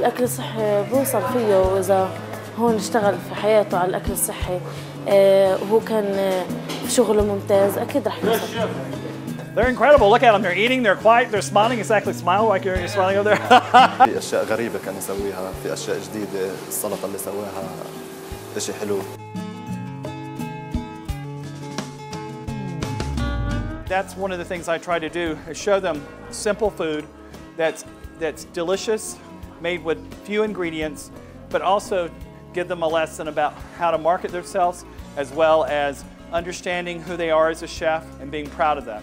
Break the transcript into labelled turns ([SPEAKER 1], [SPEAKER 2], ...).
[SPEAKER 1] الأكل الصحي بوصل فيه إذا هون اشتغل في حياته على الأكل الصحي آه، وهو كان آه، في شغله ممتاز أكيد رح يوصل
[SPEAKER 2] They're incredible. Look at them. They're eating. They're quiet. They're smiling. It's actually smile like you're, you're smiling over there.
[SPEAKER 3] في اشياء غريبه كان يسويها في اشياء جديده السلطه اللي سواها اشي حلو
[SPEAKER 2] that's one of the things I try to do is show them simple food that's that's delicious, made with few ingredients, but also give them a lesson about how to market themselves as well as understanding who they are as a chef and being proud of that.